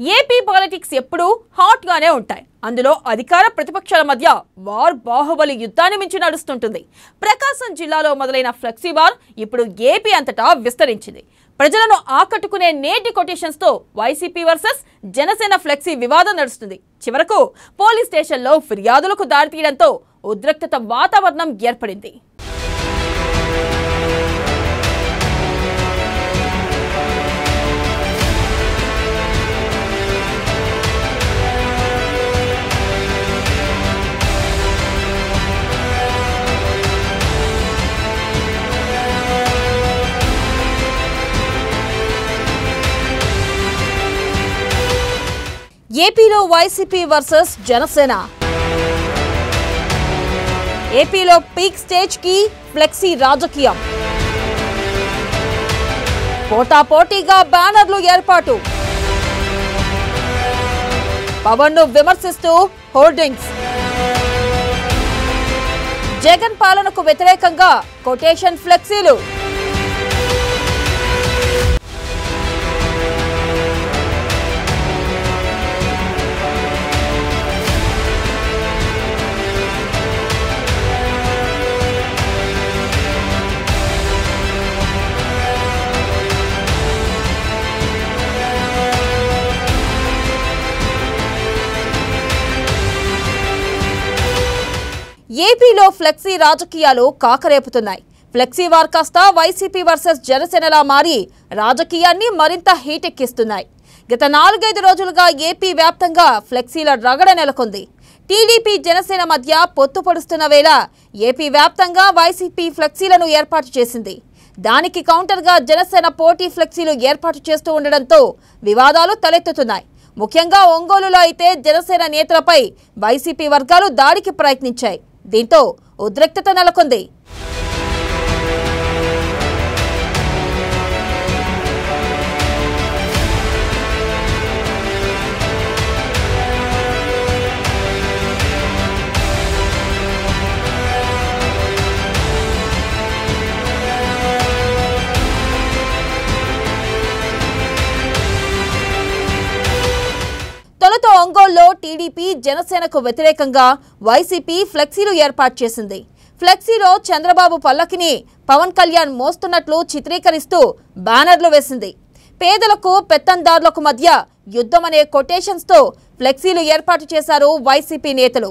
AP politics ఎప్పుడూ హాట్గానే ఉంటాయి. అందులో అధికార ప్రతిపక్షాల మధ్య వార్ బాహుబలి యుద్ధాన్ని మించి నడుస్తుంటుంది. ప్రకాశం జిల్లాలో మొదలైన ఫ్లెక్సీ వార్ ఇప్పుడు ఏపీ అంతటా విస్తరించింది. ప్రజలను ఆకట్టుకునే నేటి కొటేషన్స్తో వైసీపీ వర్సెస్ జనసేన ఫ్లెక్సీ వివాదం నడుస్తుంది. చివరకు పోలీస్ స్టేషన్లో ఫిర్యాదులకు దారితీయడంతో ఉద్రిక్తత వాతావరణం ఏర్పడింది. ఏపీలో వైసీపీ వర్సెస్ జనసేన. ఏపీలో పీక్ స్టేజ్కి ఫ్లెక్సీ రాజకీయం. పోటాపోటీగా బ్యానర్లు ఏర్పాటు. పవన్ను విమర్శిస్తూ హోర్డింగ్స్. జగన్ పాలనకు వ్యతిరేకంగా కొటేషన్ ఫ్లెక్సీలు. ఏపీలో ఫ్లెక్సీ రాజకీయాలు కాకరేపుతున్నాయి. ఫ్లెక్సీ వార్ కాస్త వైసీపీ వర్సెస్ జనసేనలా మారి రాజకీయాన్ని మరింత హీటెక్కిస్తున్నాయి. గత నాలుగైదు రోజులుగా ఏపీ వ్యాప్తంగా ఫ్లెక్సీల రగడ నెలకొంది. టీడీపీ జనసేన మధ్య పొత్తు పడుస్తున్న వేళ ఏపీ వ్యాప్తంగా వైసీపీ ఫ్లెక్సీలను ఏర్పాటు చేసింది. దానికి కౌంటర్గా జనసేన పోటీ ఫ్లెక్సీలు ఏర్పాటు చేస్తూ ఉండడంతో వివాదాలు తలెత్తుతున్నాయి. ముఖ్యంగా ఒంగోలులో అయితే జనసేన నేతలపై వైసీపీ వర్గాలు దాడికి ప్రయత్నించాయి. దీంతో ఉద్రిక్తత నెలకొంది. టీడీపీ జనసేనకు వ్యతిరేకంగా వైసీపీ ఫ్లెక్సీలు ఏర్పాటు చేసింది. ఫ్లెక్సీలో చంద్రబాబు పల్లకిని పవన్ కళ్యాణ్ మోస్తున్నట్లు చిత్రీకరిస్తూ బ్యానర్లు వేసింది. పేదలకు పెత్తందారులకు మధ్య యుద్ధం అనే కొటేషన్స్తో ఫ్లెక్సీలు ఏర్పాటు చేశారు వైసీపీ నేతలు.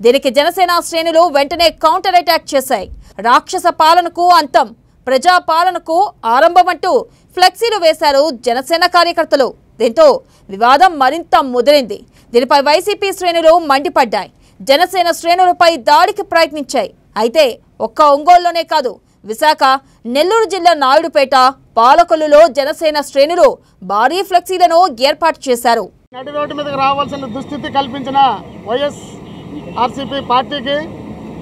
దీనికి జనసేన శ్రేణులు వెంటనే కౌంటర్ అటాక్ చేశాయి. రాక్షస పాలనకు అంతం ప్రజా పాలనకు ఆరంభమంటూ ఫ్లెక్సీలు వేశారు జనసేన కార్యకర్తలు. దీంతో వివాదం మరింత ముదిరింది. దీనిపై వైసీపీ శ్రేణులు మండిపడ్డాయి. జనసేన శ్రేణులపై దాడికి ప్రయత్నించాయి. అయితే ఒక్క ఒంగోలులోనే కాదు విశాఖ నెల్లూరు జిల్లా నాయుడుపేట పాలకొల్లులో జనసేన శ్రేణులు భారీ ఫ్లెక్సీలను ఏర్పాటు చేశారు. నడి రోడ్డు మీదకి రావాల్సిన దుస్థితి కల్పించిన వైఎస్ ఆర్సీపీ పార్టీకి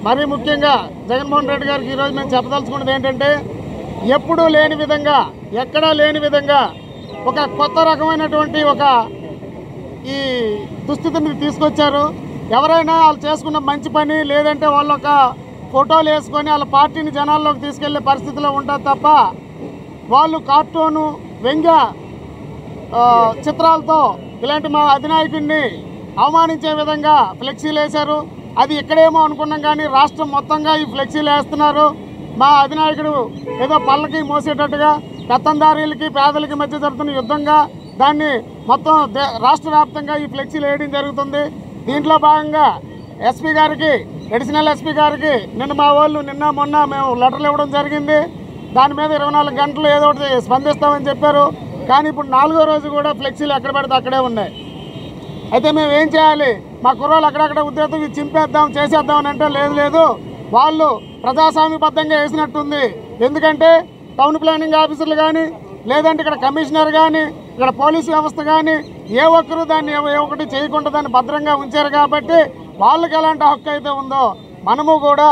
మరీ ముఖ్యంగా జగన్మోహన్ రెడ్డి గారికి ఈరోజు మేము చెప్పదలుచుకున్నది ఏంటంటే ఎప్పుడూ లేని విధంగా ఎక్కడా లేని విధంగా ఒక కొత్త రకమైనటువంటి ఒక ఈ దుస్థితిని తీసుకొచ్చారు. ఎవరైనా వాళ్ళు చేసుకున్న మంచి పని లేదంటే వాళ్ళు ఒక ఫోటోలు వేసుకొని వాళ్ళ పార్టీని జనాల్లోకి తీసుకెళ్ళే పరిస్థితిలో ఉంటారు తప్ప వాళ్ళు కార్టూను వ్యంగ్య చిత్రాలతో ఇలాంటి మా అధినాయకుడిని అవమానించే విధంగా ఫ్లెక్సీలు వేశారు. అది ఇక్కడేమో అనుకున్నాం కానీ రాష్ట్రం మొత్తంగా ఈ ఫ్లెక్సీలు వేస్తున్నారు. మా అధినాయకుడు ఏదో పళ్ళకి మోసేటట్టుగా పెత్తందారీలకి పేదలకి మధ్య జరుగుతున్న యుద్ధంగా దాన్ని మొత్తం దే- రాష్ట్ర వ్యాప్తంగా ఈ ఫ్లెక్సీలు వేయడం జరుగుతుంది. దీంట్లో భాగంగా ఎస్పీ గారికి అడిషనల్ ఎస్పీ గారికి నిన్న మా వాళ్ళు నిన్న మొన్న మేము లెటర్లు ఇవ్వడం జరిగింది. దాని మీద ఇరవై నాలుగు గంటలు ఏదో ఒకటి స్పందిస్తామని చెప్పారు. కానీ ఇప్పుడు నాలుగో రోజు కూడా ఫ్లెక్సీలు ఎక్కడ పడితే అక్కడే ఉన్నాయి. అయితే మేము ఏం చేయాలి? మా కుర్రోళ్ళు అక్కడక్కడ ఉద్యోగం చింపేద్దాం చేసేద్దాం అని అంటే లేదు లేదు. వాళ్ళు ప్రజాస్వామ్యబద్ధంగా వేసినట్టుంది. ఎందుకంటే టౌన్ ప్లానింగ్ ఆఫీసర్లు కానీ లేదంటే ఇక్కడ కమిషనర్ కానీ ఇక్కడ పోలీస్ వ్యవస్థ కానీ ఏ ఒక్కరు దాన్ని ఏ ఒకటి చేయకుండా దాన్ని భద్రంగా ఉంచారు కాబట్టి వాళ్ళకి ఎలాంటి హక్కు అయితే ఉందో మనము కూడా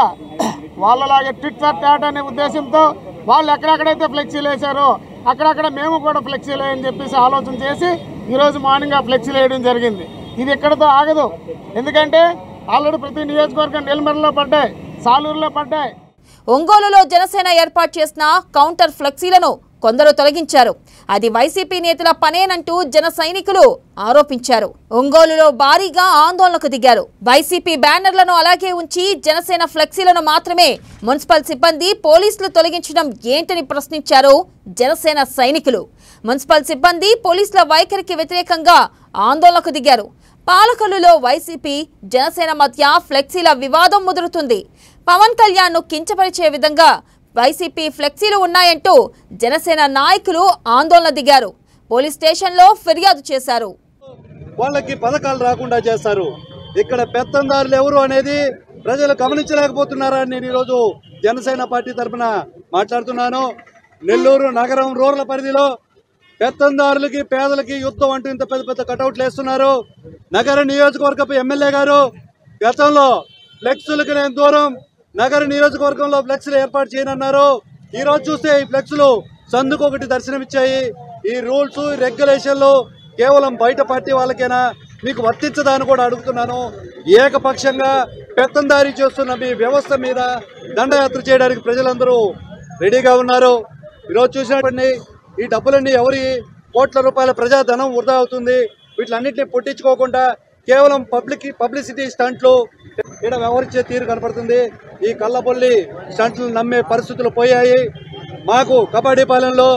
వాళ్ళలాగే టిట్ ఫర్ టాట్ అనే ఉద్దేశంతో వాళ్ళు ఎక్కడెక్కడైతే ఫ్లెక్సీలు వేశారో అక్కడక్కడ మేము కూడా ఫ్లెక్సీలు అని చెప్పేసి ఆలోచన చేసి ఈరోజు మార్నింగ్ ఆ ఫ్లెక్సీలు వేయడం జరిగింది. ఇది ఎక్కడితో ఆగదు. ఎందుకంటే ఆల్రెడీ ప్రతి నియోజకవర్గం నెల్మర్లో పడ్డాయి సాలూరులో పడ్డాయి. ఒంగోలులో జనసేన ఏర్పాటు చేసిన కౌంటర్ ఫ్లెక్సీలను కొందరు తొలగించారు. అది వైసీపీ నేతల పనేనంటూ జన సైనికులు ఆరోపించారు. ఒంగోలులో భారీగా ఆందోళనకు దిగారు. వైసీపీ బ్యానర్లను అలాగే ఉంచి జనసేన ఫ్లెక్సీలను మాత్రమే మున్సిపల్ సిబ్బంది పోలీసులు తొలగించడం ఏంటని ప్రశ్నించారు జనసేన సైనికులు. మున్సిపల్ సిబ్బంది పోలీసుల వైఖరికి వ్యతిరేకంగా ఆందోళనకు దిగారు. పాలకొల్లులో వైసీపీ జనసేన మధ్య ఫ్లెక్సీల వివాదం ముదురుతుంది. పవన్ కళ్యాణ్ను కించపరిచే విధంగా వైసీపీ ఫ్లెక్సీలు ఉన్నాయంటూ జనసేన నాయకులు ఆందోళన దిగారు. పోలీస్ స్టేషన్లో ఫిర్యాదు చేశారు. వాళ్ళకి పథకాలు రాకుండా చేస్తారు. ఇక్కడ పెత్తందారులు ఎవరు అనేది ప్రజలు గమనించలేకపోతున్నారా నేను ఈరోజు జనసేన పార్టీ తరఫున మాట్లాడుతున్నాను. నెల్లూరు నగరం రూరల్ పరిధిలో పెత్తందారులకి పేదలకి యుద్ధం అంటూ ఇంత పెద్ద పెద్ద కటౌట్లు వేస్తున్నారు. నగర నియోజకవర్గపు ఎమ్మెల్యే గారు గతంలో ఫ్లెక్సులకు నేను దూరం నగర నియోజకవర్గంలో ఫ్లెక్స్లు ఏర్పాటు చేయనన్నారు. ఈ రోజు చూస్తే ఈ ఫ్లెక్స్లు సందుకు ఒకటి దర్శనమిచ్చాయి. ఈ రూల్స్ రెగ్యులేషన్లు కేవలం బయట పార్టీ వాళ్ళకేనా? మీకు వర్తించదని కూడా అడుగుతున్నాను. ఏకపక్షంగా పెత్తందారీ చేస్తున్న మీ వ్యవస్థ మీద దండయాత్ర చేయడానికి ప్రజలందరూ రెడీగా ఉన్నారు. ఈరోజు చూసినటువంటి ఈ డబ్బులన్నీ ఎవరి కోట్ల రూపాయల ప్రజాధనం వృధా అవుతుంది. వీటిలన్నింటినీ పుట్టించుకోకుండా కేవలం పబ్లిక్ పబ్లిసిటీ స్టంట్లు ఇక్కడ వ్యవహరించే తీరు కనపడుతుంది. ఈ కళ్ళబొల్లి స్టంట్లు నమ్మే పరిస్థితులు పోయాయి. మాకు కబడ్డీపాలెంలో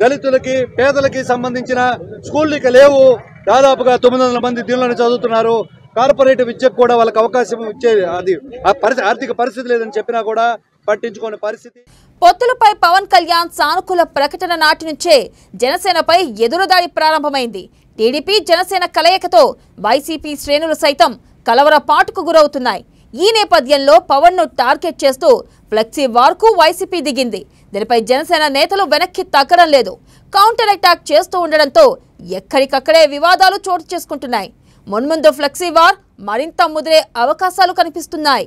దళితులకి పేదలకి సంబంధించిన స్కూళ్ళు ఇక లేవు. దాదాపుగా తొమ్మిది వందల మంది దీనిలోనే చదువుతున్నారు. కార్పొరేట్ విద్యకు కూడా వాళ్ళకి అవకాశం ఇచ్చే అది ఆ పరిస్థితి ఆర్థిక పరిస్థితి లేదని చెప్పినా కూడా పట్టించుకోని పరిస్థితి. పొత్తులపై పవన్ కళ్యాణ్ సానుకూల ప్రకటన నాటి నుంచే జనసేనపై ఎదురుదాడి ప్రారంభమైంది. టీడీపీ జనసేన కలయికతో వైసీపీ శ్రేణులు సైతం కలవరపాటుకు గురవుతున్నాయి. ఈ నేపథ్యంలో పవన్ను టార్గెట్ చేస్తూ ఫ్లెక్సీ వార్కు వైసీపీ దిగింది. దీనిపై జనసేన నేతలు వెనక్కి తగ్గడం లేదు. కౌంటర్ అటాక్ చేస్తూ ఉండడంతో ఎక్కడికక్కడే వివాదాలు చోటు చేసుకుంటున్నాయి. మున్ముందు ఫ్లెక్సీ వార్ మరింత ముదిరే అవకాశాలు కనిపిస్తున్నాయి.